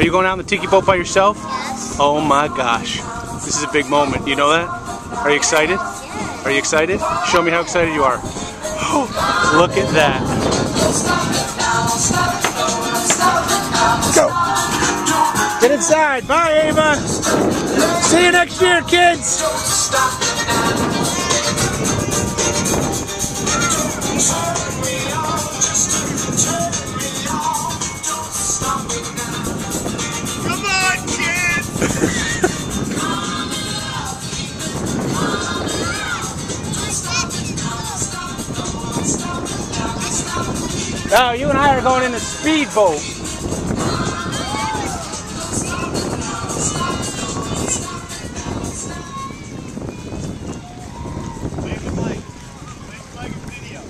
Are you going out in the tiki boat by yourself? Yes. Oh my gosh. This is a big moment. You know that? Are you excited? Yeah. Are you excited? Show me how excited you are. look at that. Go. Get inside. Bye, Ava. See you next year, kids. Oh, you and I are going in the speedboat. The mic. The mic video.